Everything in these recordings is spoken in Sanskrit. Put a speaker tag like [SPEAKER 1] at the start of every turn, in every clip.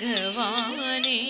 [SPEAKER 1] ഭഗവാനേ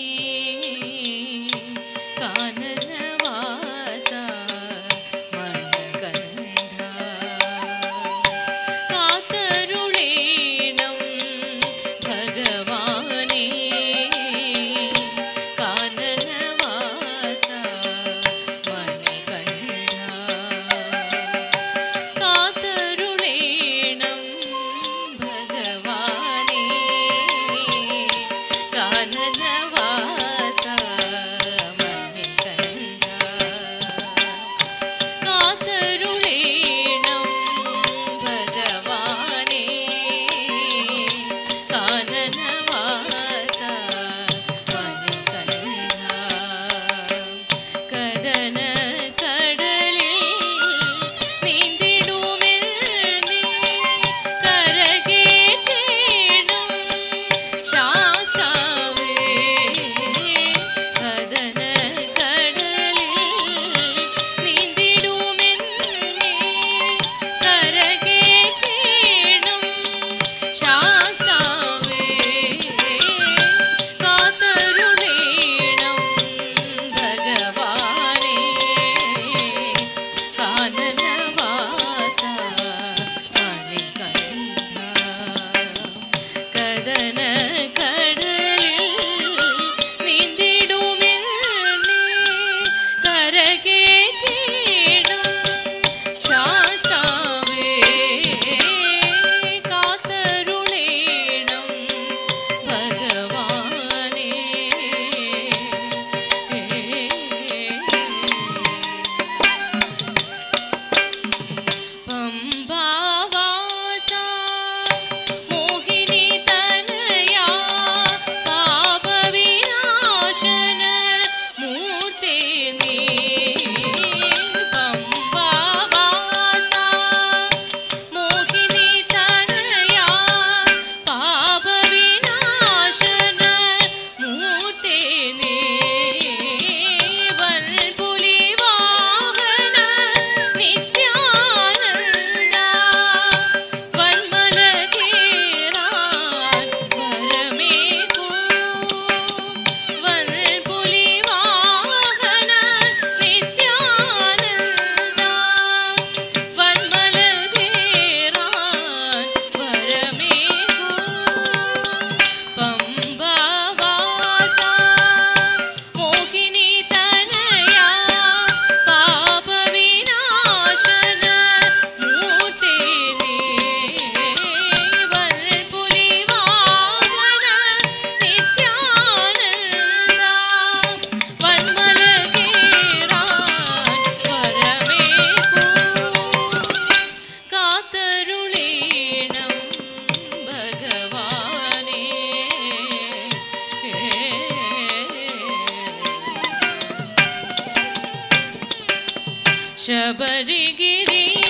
[SPEAKER 1] शबरिगिरी